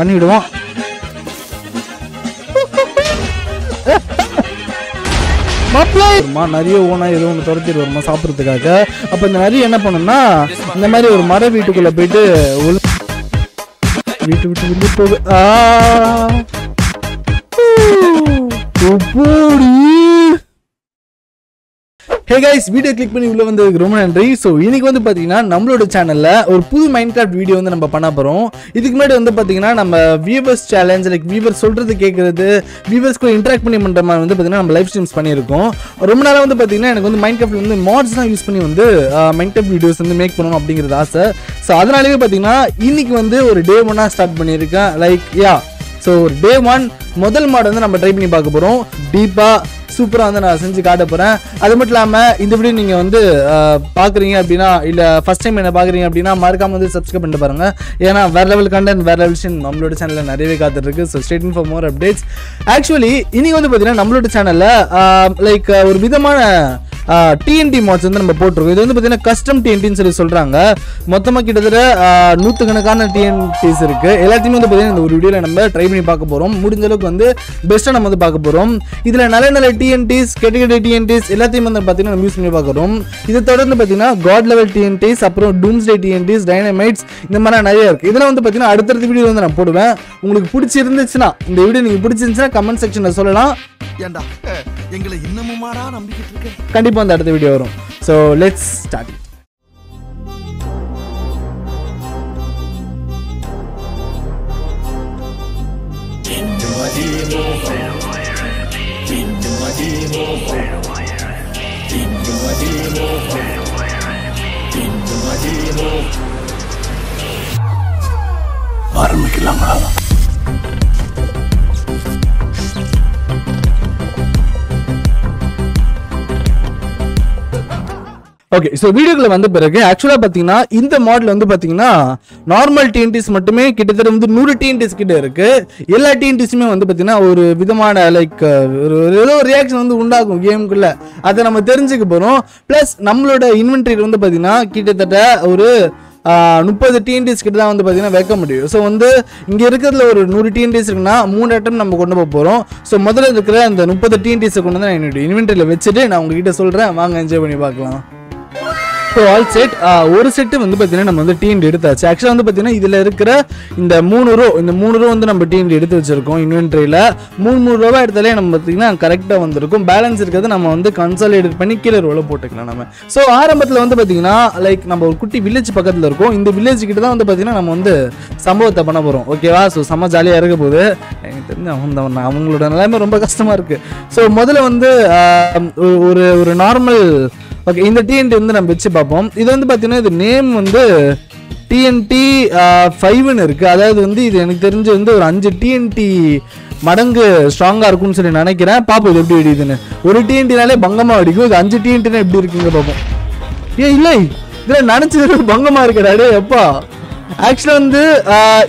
பண்ணிவிடுவோம் மாப்பிள்ளை நிறைய ஓனா ஏதோ ஒன்று துரத்திட்டு வருமா சாப்பிட்றதுக்காக அப்போ இந்த நிறைய என்ன பண்ணும்னா இந்த மாதிரி ஒரு மர வீட்டுக்குள்ள போயிட்டு வீட்டு விட்டு வெளியே போகு ஆ ஹே கைஸ் வீடியோ கிளிக் பண்ணி உள்ள வந்ததுக்கு ரொம்ப நன்றி. ஸோ இன்னைக்கு வந்து பார்த்தீங்கன்னா நம்மளோட சேனலில் ஒரு புது மைண்ட் கிராஃப்ட் வீடியோ வந்து நம்ம பண்ண போகிறோம் இதுக்கு முன்னாடி வந்து பார்த்தீங்கன்னா நம்ம வியூவர்ஸ் சேலஞ்ச் லைக் வியூவர்ஸ் சொல்கிறது கேட்குறது வியூவர்ஸ் கூட இன்ட்ராக்ட் பண்ணி பண்ணுற மாதிரி வந்து பார்த்தீங்கன்னா நம்ம லைவ் ஸ்ட்ரீம்ஸ் பண்ணியிருக்கோம். ரொம்ப நாளாக வந்து பார்த்தீங்கன்னா எனக்கு வந்து மைண்ட் கிராஃப்ட் வந்து மாட்ஸ் தான் யூஸ் பண்ணி வந்து மைண்ட் கிராஃப்ட் வீடியோஸ் வந்து மேக் பண்ணணும் அப்படிங்கிறது ஆசை. ஸோ அதனாலேயே பார்த்தீங்கன்னா இன்னைக்கு வந்து ஒரு டே ஒன்னாக ஸ்டார்ட் பண்ணியிருக்கேன். Like ya so day one முதல் மாடு வந்து நம்ம ட்ரை பண்ணி பார்க்க போகிறோம் டீப்பாக சூப்பராக வந்து நான் செஞ்சு காட்ட போகிறேன் அது மட்டும் இல்லாமல் இந்த வீடியோ நீங்கள் வந்து பார்க்குறீங்க அப்படின்னா இல்லை ஃபஸ்ட் டைம் என்ன பார்க்குறீங்க அப்படின்னா மறக்காமல் வந்து சப்ஸ்கிரைப் பண்ணிட்டு பாருங்கள் ஏன்னா வேற லெவல் கண்டென்ட் வேறு லெவல் விஷயம் நம்மளோட சேனலில் நிறையவே காத்துட்ருக்கு. So stay for more updates actually இன்றைக்கி வந்து பார்த்தீங்கன்னா நம்மளோட சேனலில் லைக் ஒரு விதமான டிஎன்டி மாட்ஸ் வந்து நம்ம போட்டிருக்கோம். இது வந்து பார்த்தீங்கன்னா கஸ்டம் டிஎன்டின்னு சொல்லி சொல்கிறாங்க மொத்தமாக கிட்டத்தட்ட ஆஹ், நூற்றுக்கணக்கான டிஎன்டிஸ் இருக்குது எல்லாத்தையுமே வந்து பார்த்தீங்கன்னா இந்த ஒரு வீடியோவில் நம்ம ட்ரை பண்ணி பார்க்க போகிறோம் முடிஞ்ச அளவுக்கு வந்து பெஸ்ட்டாக நம்ம வந்து பார்க்க போகிறோம் இதில் நல்ல நல்ல டிஎன்டிஸ் கெட்ட கெட்ட டிஎன்டிஸ் எல்லாத்தையும் வந்து பார்த்தீங்கன்னா நம்ம யூஸ் பண்ணி பார்க்குறோம். இதை தொடர்ந்து பார்த்தீங்கன்னா காட் லெவல் டிஎன்டிஸ் அப்புறம் டூம்ஸ்டே டிஎன்டிஸ் டைனமைட்ஸ் இந்த மாதிரி நிறைய இருக்குது இதெல்லாம் வந்து பார்த்தீங்கன்னா அடுத்தடுத்த வீடியோ வந்து நான் போடுவேன். உங்களுக்கு பிடிச்சிருந்துச்சுன்னா இந்த வீடியோ நீங்கள் பிடிச்சிருந்துச்சுன்னா கமெண்ட் செக்ஷனில் சொல்லலாம். ஏண்டா எங்களை இன்னமுமாடா நம்பிக்கிட்டு இருக்க? கண்டிப்பாக அந்த அடுத்த வீடியோ வரும். ஸோ லெட்ஸ் ஸ்டார்ட் ஆரம்பிக்கலாமா ஓகே ஸோ வீடியோக்குள்ள வந்த பிறகு ஆக்சுவலாக பார்த்தீங்கன்னா இந்த மாடல் வந்து பார்த்தீங்கன்னா நார்மல் டிஎன்டிஸ் மட்டுமே கிட்டத்தட்ட வந்து நூறு டிஎன்டிஸ் கிட்ட இருக்கு. எல்லா டிஎன்டிஸுமே வந்து பார்த்தீங்கன்னா ஒரு விதமான லைக் ஒரு ஏதோ ரியாக்ஷன் வந்து உண்டாகும் கேமுக்குள்ள அதை நம்ம தெரிஞ்சுக்க போகிறோம் ப்ளஸ் நம்மளோட இன்வென்ட்ரி வந்து பார்த்தீங்கன்னா கிட்டத்தட்ட ஒரு முப்பது டிஎன்டிஸ் கிட்ட தான் வந்து பார்த்தீங்கன்னா வைக்க முடியும். ஸோ வந்து இங்கே இருக்கிறதுல ஒரு நூறு டிஎன்டிஸ் இருக்குன்னா மூணு ஐட்டம் நம்ம கொண்டு போக போகிறோம் ஸோ முதல்ல இருக்கிற அந்த முப்பது டிஎன்டிஸை கொண்டு வந்து நான் என்னுடைய இன்வென்ட்ரியில் வச்சுட்டு நான் உங்ககிட்ட சொல்கிறேன் வாங்க என்ஜாய் பண்ணி பார்க்கலாம். ஸோ ஆல் செட் ஒரு செட்டு வந்து பார்த்தீங்கன்னா நம்ம வந்து டீண்ட் எடுத்தாச்சு. ஆக்சுவலாக வந்து பார்த்தீங்கன்னா இதில் இருக்கிற இந்த மூணு ரோ இந்த மூணு ரோ வந்து நம்ம டீண்ட் எடுத்து வச்சிருக்கோம் இன்வென்ட்ரியில் மூணு மூணு ரூபா எடுத்தாலே நம்ம பார்த்தீங்கன்னா கரெக்டாக வந்திருக்கும். பேலன்ஸ் இருக்கிறது நம்ம வந்து கன்சாலிடேட் பண்ணி கீழே ரோல போட்டுக்கலாம் நம்ம. ஸோ ஆரம்பத்தில் வந்து பார்த்தீங்கன்னா லைக் நம்ம ஒரு குட்டி வில்லேஜ் பக்கத்தில் இருக்கோம். இந்த வில்லேஜ் கிட்ட தான் வந்து பார்த்தீங்கன்னா நம்ம வந்து சம்பவத்தை பண்ண போகிறோம் ஓகேவா ஸோ செம்ம ஜாலியாக இருக்க போது எனக்கு தெரிஞ்சு அவங்க அவங்களோட நிலைமை ரொம்ப கஷ்டமாக இருக்குது ஸோ முதல்ல வந்து ஒரு ஒரு நார்மல் ஓகே இந்த டிஎன்டி வந்து நம்ம வச்சு பார்ப்போம். இது வந்து பார்த்தீங்கன்னா இது நேம் வந்து டிஎன்டி ஃபைவ்னு இருக்குது அதாவது வந்து இது எனக்கு தெரிஞ்சு வந்து ஒரு அஞ்சு டிஎன்டி மடங்கு ஸ்ட்ராங்காக இருக்கும்னு சொல்லி நினைக்கிறேன். பார்ப்போம் இது எப்படி வெடிக்குதுன்னு ஒரு டிஎன்டினாலே பங்கமாக வெடிக்கும் இது அஞ்சு டிஎன்டினா எப்படி இருக்குங்க பார்ப்போம். ஏ இல்லை. இதில் நினச்சது பங்கமாக இருக்கடாடே எப்பா ஆக்சுவலாக வந்து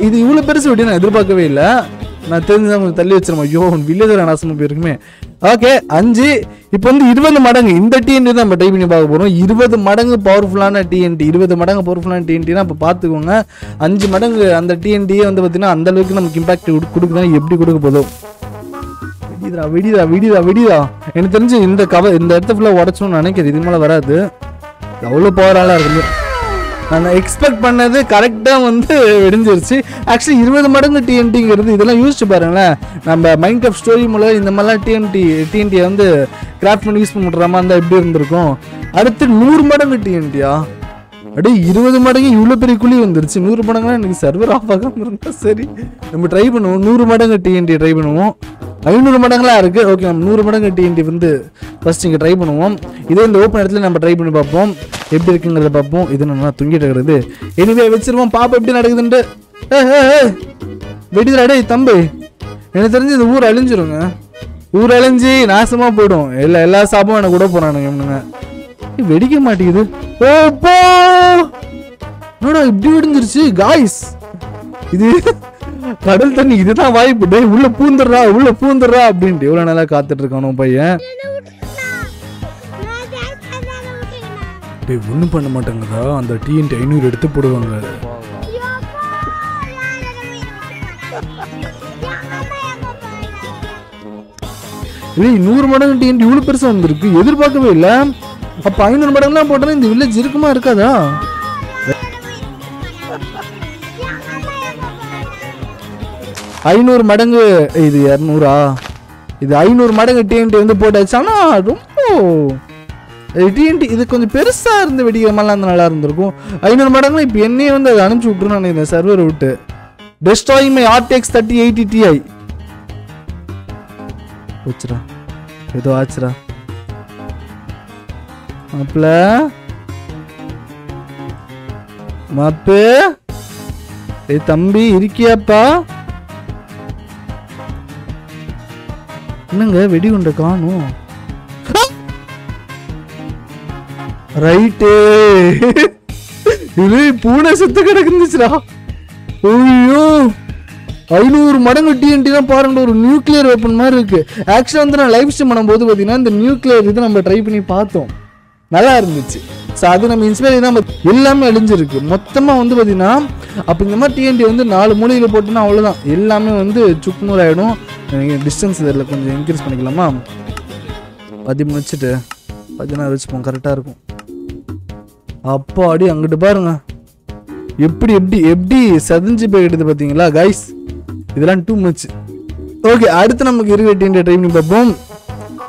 இது இவ்வளோ பெருசு வெடி நான் எதிர்பார்க்கவே இல்லை. நான் தெரிஞ்சுதான் கொஞ்சம் தள்ளி வச்சிருமா? ஐயோ வில்லேஜ் நாசமாக போயிருக்குமே. ஓகே அஞ்சு இப்போ வந்து இருபது மடங்கு. இந்த டிஎன்டி தான் நம்ம டைப் பண்ணி பார்க்க போகிறோம் இருபது மடங்கு பவர்ஃபுல்லான டிஎன்டி இருபது மடங்கு பவர்ஃபுல்லான டிஎன்டினா இப்போ பார்த்துக்கோங்க. அஞ்சு மடங்கு அந்த டிஎன்டியே வந்து பார்த்தீங்கன்னா அந்த அளவுக்கு நமக்கு இம்பாக்ட் கொடுக்குதுன்னா எப்படி கொடுக்க போதும்? விடிதா விடிதா விடிதா விடிதா எனக்கு தெரிஞ்சு இந்த கவர் இந்த இடத்த ஃபுல்லாக உடச்சோன்னு நினைக்கிறேன். இது மேலே வராது. அவ்வளோ பவராலாம் இருக்குது நான் எக்ஸ்பெக்ட் பண்ணது கரெக்டாக வந்து விடிஞ்சிருச்சு. ஆக்சுவலி இருபது மடங்கு டிஎன்டிங்கிறது இதெல்லாம் யோசிச்சு பாருங்களேன். நம்ம மைண்ட் ஆஃப் ஸ்டோரி மூலம் இந்த மாதிரிலாம் டிஎன்டி டிஎன்டியை வந்து கிராஃப்ட் பண்ணி யூஸ் பண்ணுற மாதிரி இருந்தால் எப்படி இருந்திருக்கும்? அடுத்து நூறு மடங்கு டிஎன்டியா அப்படியே இருபது மடங்கு இவ்வளோ பெரிய குழி வந்துருச்சு. நூறு மடங்குலாம் எனக்கு சர்வர் ஆஃப் ஆகாமல் இருந்தால் சரி. நம்ம ட்ரை பண்ணுவோம். நூறு மடங்கு டிஎன்டி ட்ரை பண்ணுவோம். ஐநூறு மடங்களாக இருக்குது. ஓகே நம்ம நூறு மடங்கு டிஎன்டி வந்து ஃபஸ்ட் இங்கே ட்ரை பண்ணுவோம். இதே இந்த ஓப்பன் இடத்துல நம்ம ட்ரை பண்ணி பார்ப்போம். எப்படி இருக்குங்கிறத பார்ப்போம். இது நல்லா தூங்கிட்டு இருக்கிறது. எனிவே வச்சிருவோம். பாப்பா எப்படி நடக்குதுன்ட்டு. ஏ ஏ ஏ. தம்பி. எனக்கு தெரிஞ்சு இந்த ஊர் அழிஞ்சிருங்க. ஊர் அழிஞ்சு நாசமாக போயிடும். எல்லா எல்லா சாப்பும் எனக்கு கூட போகிறானுங்க இவனுங்க. வெடிக்க மாட்டேங்குது. ஓ போ. என்னடா இப்படி வெடிஞ்சிருச்சு? காய்ஸ் இது கடல் தண்ணி இதுதான் வாய்ப்பு. டே உள்ள பூந்துடுறா உள்ள பூந்துடுறா அப்படின்ட்டு. எவ்வளோ நல்லா காத்துட்டு இருக்கானோ பையன். டேய் ஒன்றும் பண்ண மாட்டேங்குதா அந்த டீன்ட்டு ஐநூறு எடுத்து போடுவாங்க. ஏய் நூறு மடங்கு டிஎன்டி இவ்வளோ பெருசாக வந்திருக்கு. எதிர்பார்க்கவே இல்லை. அப்போ ஐநூறு மடங்குலாம் போட்டோன்னா இந்த வில்லேஜ் இருக்குமா இருக்காதா? ஐநூறு மடங்கு இது இரநூறா? இது ஐநூறு மடங்கு டிஎன்டி வந்து போட்டாச்சு. ஆனால் ரொம்ப டிஎன்டி இது கொஞ்சம் பெருசாக இருந்து வெடிக்கிற மாதிரிலாம் நல்லா இருந்திருக்கும். ஐநூறு மடங்கு இப்போ என்னையே வந்து அதை அனுப்பிச்சி விட்ருன்னு நினைக்கிறேன் சர்வர் விட்டு. டெஸ்ட்ராயிங் மை ஆர்டெக்ஸ் தேர்ட்டி எயிட்டி டிஐ போச்சுடா. ஏதோ ஆச்சுடா. மாப்பிள மாப்பு. ஏய் தம்பி இருக்கியாப்பா? என்னங்க வெடிகுண்டை காணும்? ரைட்டு. இது பூனை செத்து கிடக்குந்துச்சுடா. ஐயோ. ஐநூறு மடங்கு டிஎன்டி தான் பாருங்க ஒரு நியூக்ளியர் வெப்பன் மாதிரி இருக்கு. ஆக்சுவலாக வந்து நான் லைஃப் ஸ்ட்ரீம் பண்ணும்போது பார்த்தீங்கன்னா இந்த நியூக்ளியர் இது நம்ம ட்ரை பண்ணி பார்த்தோம். நல்லா இருந்துச்சு. ஸோ அது நம்ம இன்ஸ்பயர் தான் எல்லாமே அழிஞ்சிருக்கு. மொத்தமாக வந்து பார்த்தீங்கன்னா அப்போ இந்த மாதிரி டிஎன்டி வந்து நாலு மூலையில் போட்டுன்னா அவ்வளோதான் எல்லாமே வந்து சுக்குநூறு ஆகிடும் டிஸ்டன்ஸ் இதில் கொஞ்சம் இன்க்ரீஸ் பண்ணிக்கலாமா? பதிமூணு வச்சுட்டு பதினாறு வச்சுப்போம். கரெக்டாக இருக்கும். அப்பாடி அங்கிட்டு பாருங்க. எப்படி எப்படி எப்படி சதிஞ்சு போயிடுது பார்த்தீங்களா கைஸ் இதெல்லாம் டூ மச் ஓகே அடுத்து நமக்கு இருக்க டிஎன்டி ட்ரை பண்ணி பார்ப்போம்.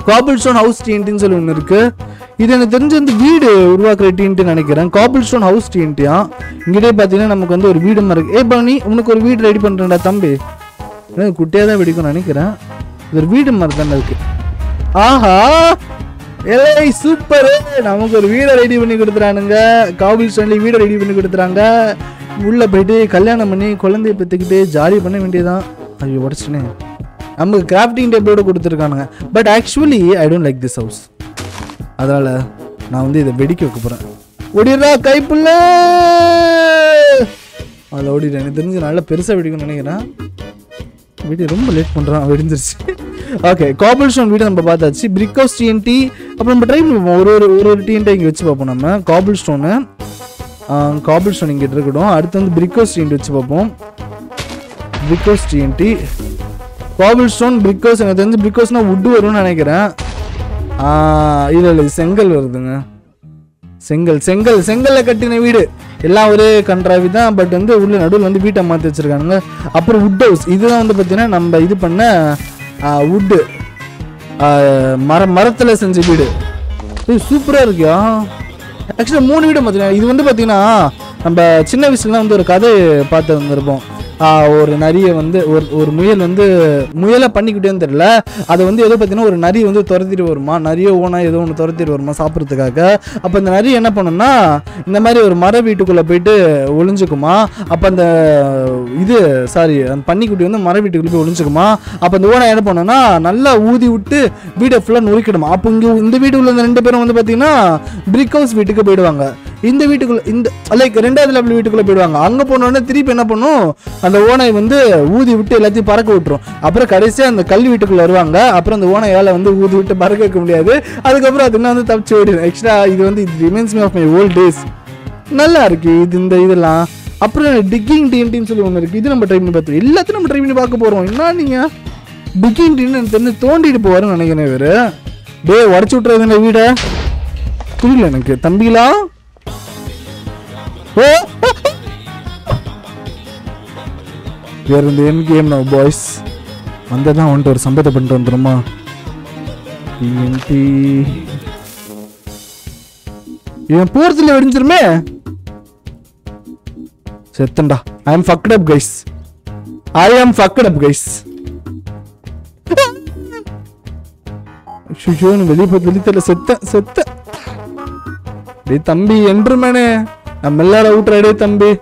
காபிள் ஸ்டோன் ஹவுஸ் டிஎன்டின்னு சொல்லி ஒன்று இருக்கு. இது எனக்கு தெரிஞ்சு வந்து வீடு உருவாக்குற டீன்ட்டு நினைக்கிறேன். காபிள் ஸ்டோன் ஹவுஸ் டீன்ட்டியா இங்கிட்டே பார்த்தீங்கன்னா நமக்கு வந்து ஒரு வீடு மாதிரி இருக்குது ஏ பண்ணி உனக்கு ஒரு வீடு ரெடி பண்ணுறேன்டா தம்பி. எனக்கு குட்டியாக தான் வெடிக்கும்னு நினைக்கிறேன். இது ஒரு வீடு மாதிரி தானே இருக்குது ஆஹா! ஏய் சூப்பர் நமக்கு ஒரு வீடை ரெடி பண்ணி கொடுத்துறானுங்க. காபிள் ஸ்டோன்ல வீடை ரெடி பண்ணி கொடுத்துறாங்க. உள்ளே போயிட்டு கல்யாணம் பண்ணி குழந்தைய பெற்றுக்கிட்டு ஜாலி பண்ண வேண்டியதான் ஐயோ உடச்சுனே நமக்கு கிராஃப்டிங் டேபிளோட கொடுத்துருக்கானுங்க. But actually I don't like this house அதனால நான் வந்து இதை வெடிக்க வைக்க போறேன். ஓடிடுறா கைப்புள்ள! அதில் ஓடிடுறேன் எனக்கு தெரிஞ்சு நல்லா பெருசாக வெடிக்கும்னு நினைக்கிறேன். வீடு ரொம்ப லேட் பண்ணுறான் வெடிஞ்சிருச்சு. ஓகே காபிள் ஸ்டோன் வீடு நம்ம பார்த்தாச்சு. பிரிக் ஹவுஸ் டிஎன்டி அப்புறம் நம்ம ட்ரை பண்ணுவோம். ஒரு ஒரு ஒரு ஒரு டிஎன்டி இங்கே வச்சு பார்ப்போம் நம்ம. காபிள் ஸ்டோனு காபிள் ஸ்டோன் இங்கே இருக்கட்டும். அடுத்து வந்து பிரிக் ஹவுஸ் டிஎன்டி வச்சு பார்ப்போம். Brick house TNT cobble stone brick house எனக்கு தெரிஞ்சு பிரிக் ஹவுஸ்னால் வுட்டு வரும்னு நினைக்கிறேன். இல்லை இல்லை செங்கல் வருதுங்க. செங்கல் செங்கல் செங்கல்ல கட்டின வீடு. எல்லாம் ஒரே கன்றாவி தான் பட் வந்து உள்ள நடுவில் வந்து வீட்டை மாற்றி வச்சிருக்கானுங்க. அப்புறம் வுட் ஹவுஸ் இதுதான் வந்து பார்த்தீங்கன்னா நம்ம இது பண்ண வுட்டு மர மரத்தில் செஞ்ச வீடு. இது சூப்பராக இருக்கியா ஆக்சுவலாக மூணு வீடு பார்த்தீங்கன்னா இது வந்து பார்த்தீங்கன்னா நம்ம சின்ன வயசுலாம் வந்து ஒரு கதை பார்த்து வந்திருப்போம். ஒரு நரியை வந்து ஒரு ஒரு முயல் வந்து முயலை பண்ணிக்கிட்டேன்னு தெரியல. அதை வந்து ஏதோ பார்த்தீங்கன்னா ஒரு நரி வந்து துரத்திட்டு வருமா? நரியோ ஓனா ஏதோ ஒன்று துரத்திட்டு வருமா சாப்பிட்றதுக்காக? அப்போ இந்த நரி என்ன பண்ணுன்னா இந்த மாதிரி ஒரு மர வீட்டுக்குள்ளே போயிட்டு ஒளிஞ்சுக்குமா? அப்போ அந்த இது சாரி அந்த பன்னிக்குட்டி வந்து மர வீட்டுக்குள்ளே போய் ஒளிஞ்சுக்குமா? அப்போ அந்த ஓனா என்ன பண்ணுன்னா நல்லா ஊதி விட்டு வீடை ஃபுல்லாக நொறுக்கிடுமா? அப்போ இங்கே இந்த வீட்டுக்குள்ள இந்த ரெண்டு பேரும் வந்து பார்த்தீங்கன்னா பிரிக் ஹவுஸ் வீட்டுக்கு போயிடுவாங்க. இந்த வீட்டுக்குள்ள இந்த லைக் ரெண்டாவது லெவல் வீட்டுக்குள்ள போயிடுவாங்க. அங்க போனோடனே திருப்பி என்ன பண்ணும்? அந்த ஓனை வந்து ஊதி விட்டு எல்லாத்தையும் பறக்க விட்டுரும். அப்புறம் கடைசியா அந்த கல் வீட்டுக்குள்ள வருவாங்க. அப்புறம் அந்த ஓனையால வந்து ஊதி விட்டு பறக்க வைக்க முடியாது. அதுக்கப்புறம் அது என்ன வந்து தப்பிச்சு ஓடிடும் எக்ஸ்ட்ரா இது வந்து இது reminds me of my old days நல்லா இருக்கு இது இந்த இதெல்லாம். அப்புறம் டிக்கிங் டிஎன்டின்னு சொல்லி ஒன்று இருக்கு. இது நம்ம ட்ரை பண்ணி பார்த்தோம் எல்லாத்தையும் நம்ம ட்ரை பண்ணி பார்க்க போறோம். என்ன நீங்க? டிக்கிங் டின்னு எனக்கு தெரிஞ்சு தோண்டிட்டு போவாருன்னு நினைக்கிறேன் இவர். டே உடச்சு விட்டுறது வீடை? புரியல எனக்கு. தம்பிலாம் வேற இந்த என் கேம் நான் பாய்ஸ் வந்ததான் வந்துட்டு ஒரு சம்பத்தை பண்ணிட்டு வந்துருமா டிஎன்டி இவன் போறதுல வெடிஞ்சிருமே செத்தண்டா I am fucked up guys I am fucked up guys ஷுஷோன்னு வெளியே போய் வெளித்தல செத்த செத்த டேய் தம்பி என்றுமேனே நம்ம எல்லாரும் அவுட் டேய் தம்பி.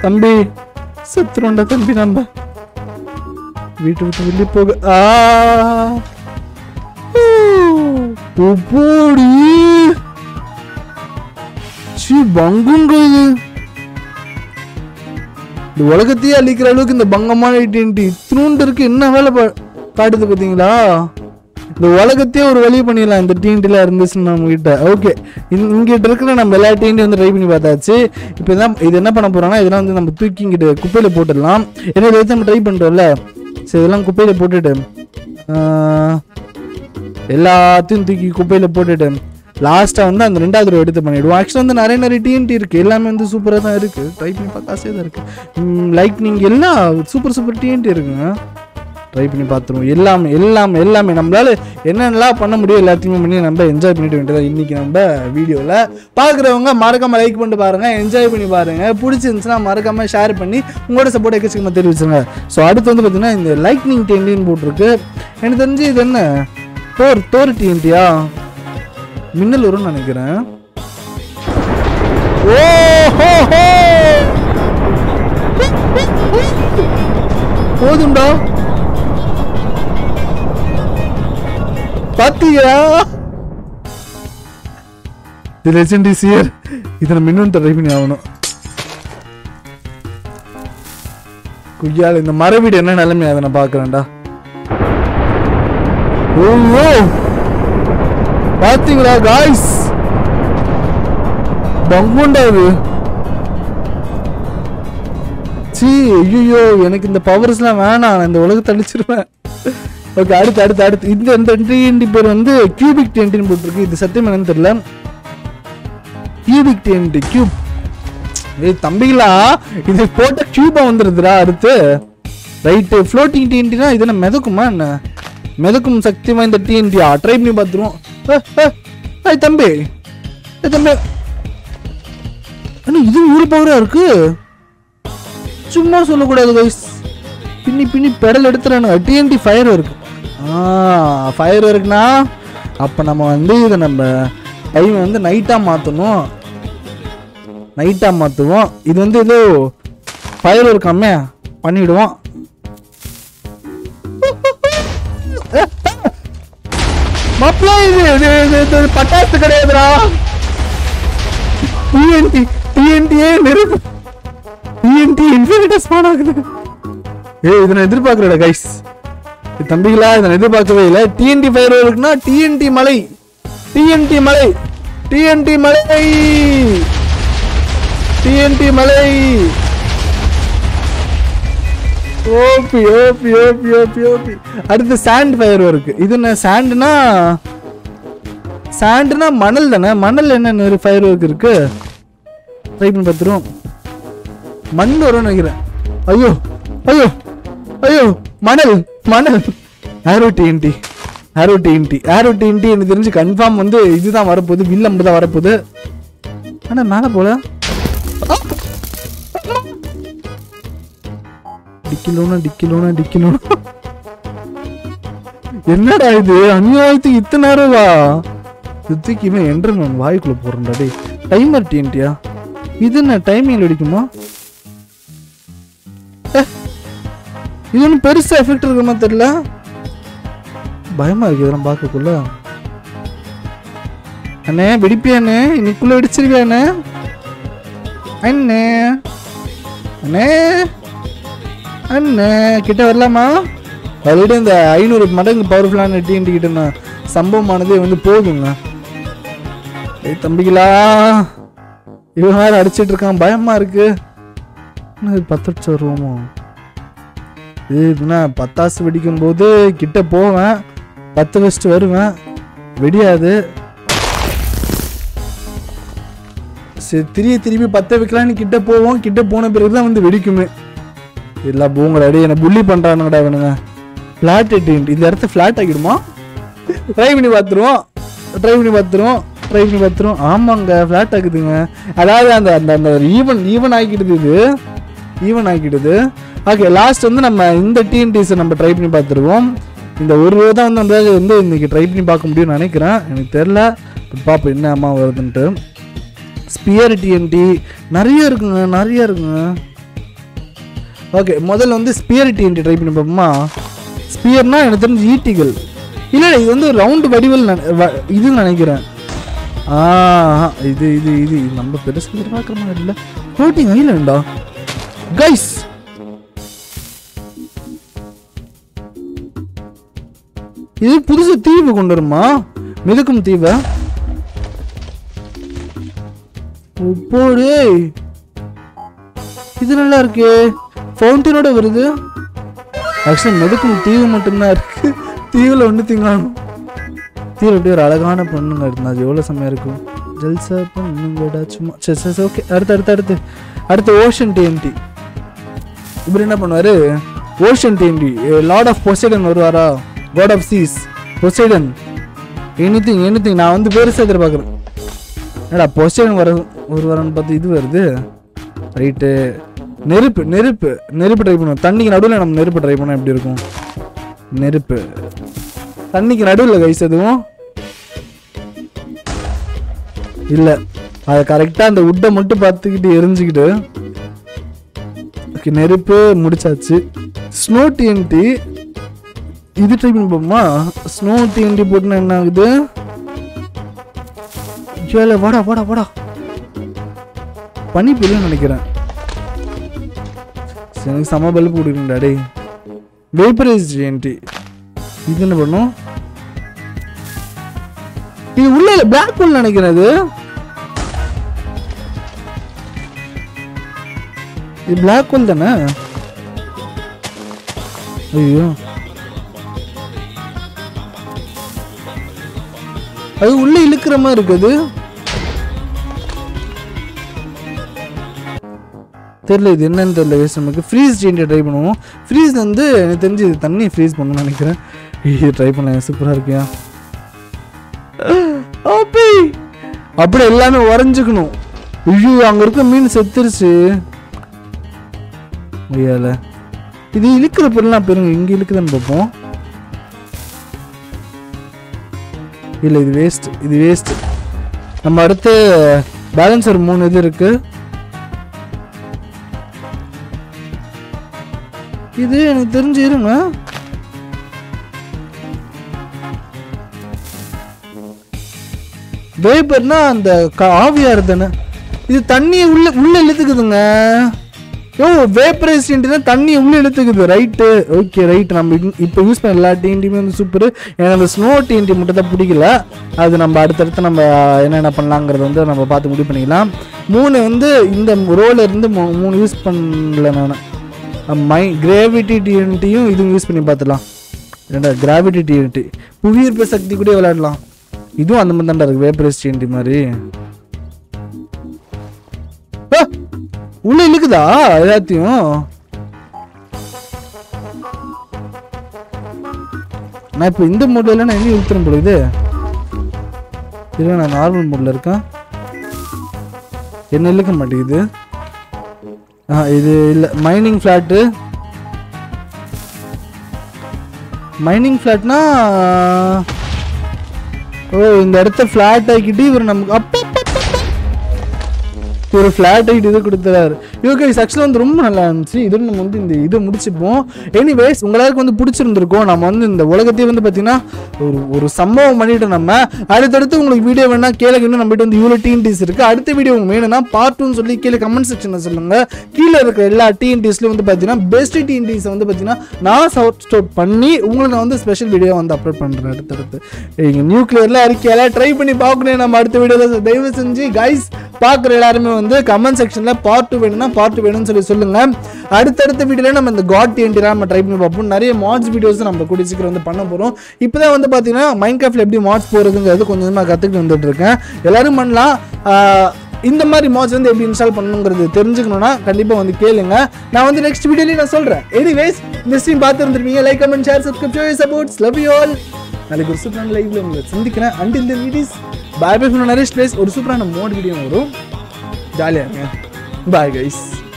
தம்பி செத்துருண்டா தம்பி நம்ம வீட்டு விட்டு வெளியே போக. ஆ. ஊ, போடி. சீ இந்த உலகத்தையே அழிக்கிற அளவுக்கு இந்த பங்கமான ஐடென்டி இத்தினூண்டு இருக்கு. என்ன வேலை பா- காட்டுது பார்த்தீங்களா இந்த உலகத்தையே ஒரு வழி பண்ணிடலாம். இந்த டிஎன்டில இருந்துச்சுன்னு நம்ம ஓகே இங்கிட்ட இருக்கிற நம்ம எல்லா டிஎன்டி வந்து ட்ரை பண்ணி பார்த்தாச்சு. இப்போ இதான் இது என்ன பண்ண போகிறோம்னா இதெல்லாம் வந்து நம்ம தூக்கி இங்கிட்டு குப்பையில் போட்டுடலாம். ஏன்னா இதை வச்சு நம்ம ட்ரை பண்ணிட்டோம்ல சரி இதெல்லாம் குப்பையில் போட்டுட்டு எல்லாத்தையும் தூக்கி குப்பையில் போட்டுட்டு லாஸ்ட்டாக வந்து அந்த ரெண்டாவது ரூபா எடுத்து பண்ணிவிடுவோம் ஆக்சுவலாக வந்து நிறைய நிறைய டிஎன்டி இருக்குது எல்லாமே வந்து சூப்பராக தான் இருக்குது ட்ரை பண்ணி பார்க்க ஆசையாக தான் இருக்குது லைக் நீங்கள் எல்லாம் சூப்பர் சூப்பர் டிஎன்டி இருக்குங்க. ட்ரை பண்ணி பார்த்துருவோம். எல்லாமே எல்லாம் எல்லாமே. நம்மளால என்னென்னலாம் பண்ண முடியும் எல்லாத்தையுமே பண்ணி நம்ம என்ஜாய் பண்ணிட்டு வேண்டியதாக இன்றைக்கி நம்ம வீடியோவில் பார்க்குறவங்க மறக்காமல் லைக் பண்ணிட்டு பாருங்கள் என்ஜாய் பண்ணி பாருங்கள் பிடிச்சிருந்துச்சுன்னா மறக்காம ஷேர் பண்ணி உங்களோட சப்போர்ட் எக்கச்சக்கமாக தெரிவிச்சுருங்க. ஸோ அடுத்து வந்து பார்த்தீங்கன்னா இந்த லைட்னிங் டிஎன்டின்னு போட்டிருக்கு. எனக்கு தெரிஞ்சு இது என்ன? தோர் தோர் டிஎன்டியா மின்னல் வரும்னு நினைக்கிறேன். ஓ ஹோ ஹோ! போதும்டா. பாத்தீங்களா தி லெஜெண்ட் இஸ் ஹியர் இதை நம்ம இன்னும் ட்ரை பண்ணி ஆகணும். குய்யால இந்த மர வீடு என்ன நிலைமை? அதை நான் பார்க்கறேன்டா. ஓ ஓ. பாத்தீங்களா காய்ஸ் பங்குண்டா இது. சீ ஐயோ எனக்கு இந்த பவர்ஸ்லாம் வேணாம். நான் இந்த உலகத்தை அழிச்சிருவேன். ஓகே அடுத்து அடுத்து அடுத்து. இந்த இந்த டிஎன்டி பேர் வந்து கியூபிக் டிஎன்டின்னு போட்டிருக்கு. இது சத்தியம் என்னன்னு தெரியல. கியூபிக் டிஎன்டி கியூப் ஏய் தம்பிங்களா இது போட்ட கியூபா வந்துருதுடா அடுத்து. ரைட்டு ஃப்ளோட்டிங் டிஎன்டினா இது என்ன மிதக்குமா என்ன? மிதக்கும் சக்தி வாய்ந்த டிஎன்டியா ட்ரை பண்ணி பார்த்துருவோம். ஏய் தம்பி. ஏய் தம்பி. அண்ணா இது ஊர் பவரா இருக்கு. சும்மா சொல்லக்கூடாது கைஸ் பின்னி பின்னி பெடல் எடுத்துறானுங்க. டிஎன்டி ஃபயர் இருக்கு. ஃபயர் இருக்குன்னா அப்போ நம்ம வந்து இதை நம்ம டைம் வந்து நைட்டாக மாற்றணும் நைட்டாக மாற்றுவோம் இது வந்து ஏதோ ஃபயர் இருக்காமே பண்ணிவிடுவோம் மாப்பிள்ள இது இது பட்டாசு கிடையாதுடா. டிஎன்டி டிஎன்டியே நெருப்பு. டிஎன்டி இன்ஃபினிட்டா ஸ்பான் ஆகுது. ஏய் இதை நான் எதிர்பார்க்கலடா கைஸ் தம்பிகளா இதை எதிர்பார்க்கவே இல்லை. டிஎன்டி ஃபயர் இருக்குன்னா டிஎன்டி மலை டிஎன்டி மலை டிஎன்டி மலை டிஎன்டி மலை OP OP OP OP OP. அடுத்து சாண்ட் ஃபயர் இருக்கு. இது என்ன சாண்ட்னா சாண்ட்னா மணல் தானே? மணல் என்ன ஃபயர் ஒர்க் இருக்கு? ட்ரை பண்ணி பார்த்துருவோம் மண் வரும்னு நினைக்கிறேன். ஐயோ ஐயோ ஐயோ மணல். மணல் arrow TNT arrow TNT arrow TNT எனக்கு தெரிஞ்சு கன்ஃபார்ம் வந்து இதுதான் வரப்போகுது வில்லம்பு தான் வரப்போகுது. ஆனால் மேலே போல. டிக்கிலோனா டிக்கிலோனா டிக்கிலோனா என்னடா இது? அநியாயத்துக்கு இத்தனை நேரம் வா சுத்திக்கு இவன் என்ற நான் வாய்க்குள்ள போடுறேன்டா டேய். டைமர் டிஎன்டியா இது என்ன டைமிங் அடிக்குமா? இது ஒன்றும் பெருசாக எஃபெக்ட் இருக்குமா தெரியல. பயமாக இருக்கு இதெல்லாம் பார்க்கக்குள்ள. அண்ணே வெடிப்பியாண்ணே இன்னைக்குள்ளே வெடிச்சிருக்கியாண்ணே அண்ணே? அண்ணே. அண்ணே. கிட்ட வரலாமா? ஆல்ரெடி இந்த ஐநூறு மடங்கு பவர்ஃபுல்லான டிஎன்டி கிட்ட நான் சம்பவமானதே வந்து போகுங்க. ஏய் தம்பிகளா. இவன் வேற அடிச்சிட்டு இருக்கான். பயமாக இருக்கு. பத்து இது வருவோமோ? இதுனா பத்தாசு வெடிக்கும்போது கிட்ட போவேன். பத்து வச்சுட்டு வருவேன். வெடியாது. சரி திரும்பி திரும்பி பத்த வைக்கலான்னு கிட்ட போவோம். கிட்ட போன பிறகு தான் வந்து வெடிக்குமே. இல்லை பூங்கடா அடி என்னை புள்ளி பண்ணுறானுங்கடா வேணுங்க ஃப்ளாட் இந்த இடத்த ஃப்ளாட் ஆகிடுமா ட்ரை பண்ணி பார்த்துருவோம். ட்ரை பண்ணி பார்த்துருவோம். ட்ரை பண்ணி பார்த்துருவோம். ஆமாங்க ஃப்ளாட் ஆகுதுங்க அதாவது அந்த அந்த அந்த ஈவன் ஈவன் ஆகிக்கிட்டு இது. ஈவன் ஆக்கிடுது. ஓகே லாஸ்ட் வந்து நம்ம இந்த டிஎன்டிஸை நம்ம ட்ரை பண்ணி பார்த்துருவோம். இந்த ஒரு ரூபா தான் வந்து அந்த வந்து இன்னைக்கு ட்ரை பண்ணி பார்க்க முடியும்னு நினைக்கிறேன். எனக்கு தெரில பார்ப்போம் என்ன அம்மா வருதுன்ட்டு. ஸ்பியர் டிஎன்டி நிறைய இருக்குங்க நிறைய இருக்குங்க. ஓகே முதல்ல வந்து ஸ்பியர் டிஎன்டி ட்ரை பண்ணி பார்ப்போமா? ஸ்பியர்னா எனக்கு தெரிஞ்சு ஈட்டிகள். இல்லை இது வந்து ரவுண்டு வடிவில் இதுன்னு நினைக்கிறேன். ஆ இது இது இது இது நம்ம பெருசு எதிர்பார்க்குற மாதிரி இல்லை. ஃப்ளோட்டிங் ஐலண்டா கைஸ் இது புதுசு தீவு கொண்டு வருமா? மிதக்கும் தீவை? உப்போடு இது நல்லா இருக்கு. ஃபவுண்டனோட வருது. ஆக்சுவலி மிதக்கும் தீவு மட்டும்தான் இருக்கு. தீவில் ஒன்று திங்கணும். சுற்றி அப்படியே ஒரு அழகான பொண்ணுங்க இருந்தா அது எவ்வளோ செம்மையாக இருக்கும். ஜல்சா பொண்ணுங்கடா சும்மா. சரி சரி ஓகே அடுத்து அடுத்து அடுத்து. அடுத்து ஓஷன் டிஎன்டி இவர் என்ன பண்ணுவார்? ஓஷன் தேண்டி லார்ட் ஆஃப் பொசைடன் வருவாரா? God of seas Poseidon anything anything நான் வந்து பெருசாக எதிர்பார்க்குறேன். என்னடா பொசைடன் வர ஒரு வரன்னு பார்த்து இது வருது? ரைட்டு நெருப்பு நெருப்பு நெருப்பு ட்ரை பண்ணுவோம். தண்ணிக்கு நடுவில் நம்ம நெருப்பு ட்ரை பண்ணால் எப்படி இருக்கும்? நெருப்பு. தண்ணிக்கு நடுவில் கைஸ் எதுவும்? இல்லை. அதை கரெக்டாக அந்த உட்டை மட்டும் பார்த்துக்கிட்டு எரிஞ்சுக்கிட்டு ஓகே நெருப்பு முடிச்சாச்சு. ஸ்னோ டிஎன்டி இது ட்ரை பண்ணி பார்ப்போமா ஸ்னோ டிஎன்டி போட்டுனா என்ன ஆகுது? ஏழை வாடா வாடா வாடா. பனி பெரிய நினைக்கிறேன். சரி, எனக்கு சம பல்ப் கொடுக்குறா டேய். வேப்பரைஸ் டிஎன்டி இது என்ன பண்ணும்? இது உள்ள இல்லை பிளாக் ஹோல் நினைக்கிறேன் இது பிளாக் ஹோல் தானே? ஐயோ. அது உள்ள இழுக்கிற மாதிரி இருக்குது தெரியல இது என்னன்னு தெரியல வேஸ்ட் நமக்கு ஃப்ரீஸ் ஜெயின்ட் ட்ரை பண்ணுவோம். ஃப்ரீஸ் வந்து எனக்கு தெரிஞ்சு இது தண்ணி ஃப்ரீஸ் பண்ணணும்னு நினைக்கிறேன். இது ட்ரை பண்ணலாம் சூப்பராக இருக்கியா அப்பி அப்படி எல்லாமே உறைஞ்சிக்கணும். ஐயோ அங்கே இருக்க மீன் செத்துருச்சு. முடியல. இது இழுக்கிற பொருள்லாம் பெருங்க இங்கே இழுக்குதுன்னு பார்ப்போம். இல்லை இது வேஸ்ட் இது வேஸ்ட் நம்ம அடுத்து பேலன்ஸ் ஒரு மூணு இது இருக்கு. இது எனக்கு தெரிஞ்சு இருங்க. வேப்பர்னா அந்த க- ஆவியார் தானே இது தண்ணியை உள்ள உள்ள இழுத்துக்குதுங்க. ஓ தான் தண்ணி உள்ள இழுத்துக்குது. ரைட்டு ஓகே ரைட் நம்ம இப்போ யூஸ் பண்ண எல்லா டிஎன்டியுமே வந்து சூப்பர் எனக்கு அந்த ஸ்னோ டிஎன்டி மட்டும் தான் பிடிக்கல. அது நம்ம அடுத்தடுத்து நம்ம என்னென்ன பண்ணலாங்கிறத வந்து நம்ம பார்த்து முடிவு பண்ணிக்கலாம். மூணு வந்து இந்த ரோல இருந்து மூணு யூஸ் பண்ணல நான். மை கிராவிட்டி டிஎன்டியும் இதுவும் யூஸ் பண்ணி பார்த்துலாம் ஏன்டா கிராவிட்டி டிஎன்டி புவியீர்ப்பு சக்தி கூட விளையாடலாம். இதுவும் அந்த மாதிரி தான்டா இருக்குது வேப்பரைஸ் டிஎன்டி மாதிரி. உள்ள இழுக்குதா எல்லாத்தையும்? நான் இப்போ இந்த மூடில் நான் எங்கேயும் இழுத்துறேன் போல இது இல்லை நான் நார்மல் மூடில் இருக்கேன். என்ன இழுக்க மாட்டேங்குது? ஆ இது இல்லை. மைனிங் ஃப்ளாட்டு மைனிங் ஃப்ளாட்னா ஓ இந்த இடத்த ஃப்ளாட் ஆக்கிட்டு இவர் நமக்கு அப்போ! ஒரு ஃப்ளாட் ஐட் இது கொடுத்துறாரு. யோகே ஆக்சுவலாக வந்து ரொம்ப நல்லா இருந்துச்சு. இதோட நம்ம வந்து இந்த இதை முடிச்சுப்போம். எனிவேஸ் உங்களுக்கு வந்து பிடிச்சிருந்துருக்கோம். நம்ம வந்து இந்த உலகத்தையே வந்து பார்த்தீங்கன்னா ஒரு ஒரு சம்பவம் பண்ணிவிட்டோம் நம்ம அடுத்தடுத்து உங்களுக்கு வீடியோ வேணா கீழே இன்னும் நம்மகிட்ட வந்து இவ்வளோ டிஎன்டிஸ் இருக்குது அடுத்த வீடியோ உங்களுக்கு வேணும்னா பார்ட் டூன்னு சொல்லி கீழே கமெண்ட் செக்ஷனில் சொல்லுங்கள் கீழே இருக்கிற எல்லா டிஎன்டிஸ்லையும் வந்து பார்த்தீங்கன்னா பெஸ்ட் டிஎன்டிஸை வந்து பார்த்தீங்கன்னா நான் சவுட் ஸ்டோட் பண்ணி உங்களுக்கு நான் வந்து ஸ்பெஷல் வீடியோ வந்து அப்லோட் பண்ணுறேன் அடுத்தடுத்து. எங்கள் நியூக்ளியரில் அறிக்கையால ட்ரை பண்ணி பார்க்கணும். நம்ம அடுத்த வீடியோவில் தயவு செஞ்சு கைஸ் பார்க்குற எல்லாருமே வந்து கமெண்ட் செக்ஷனில் பார்ட் டூ வேணும்னா பார்ட் வேணும்னு சொல்லி சொல்லுங்கள் அடுத்தடுத்த வீடியோவில் நம்ம இந்த காட் டிஎன்டிலாம் நம்ம ட்ரை பண்ணி பார்ப்போம். நிறைய மாட்ஸ் வீடியோஸ் நம்ம கூடிய சீக்கிரம் வந்து பண்ண போகிறோம் இப்போ தான் வந்து பார்த்தீங்கன்னா மைண்ட் கிராஃப்டில் எப்படி மாட்ஸ் போகிறதுங்கிறது கொஞ்சம் கொஞ்சமாக கற்றுக்கிட்டு வந்துட்டு இருக்கேன். எல்லாரும் பண்ணலாம். இந்த மாதிரி மாட்ஸ் வந்து எப்படி இன்ஸ்டால் பண்ணணுங்கிறது தெரிஞ்சுக்கணும்னா கண்டிப்பாக வந்து கேளுங்க. நான் வந்து நெக்ஸ்ட் வீடியோலேயே நான் சொல்கிறேன் எனிவேஸ் இந்த stream பார்த்துருந்துருப்பீங்க like comment share subscribe show support love you all நாளைக்கு ஒரு சூப்பரான லைவ்ல உங்களை சந்திக்கிறேன். அண்ட் இந்த வீடியோஸ் பாய் பை நிறைய ஸ்பேஸ் பிளேஸ் ஒரு சூப்பரான மோட் வீடியோ வரும். ஜாலியாக இருங்க. Bye guys.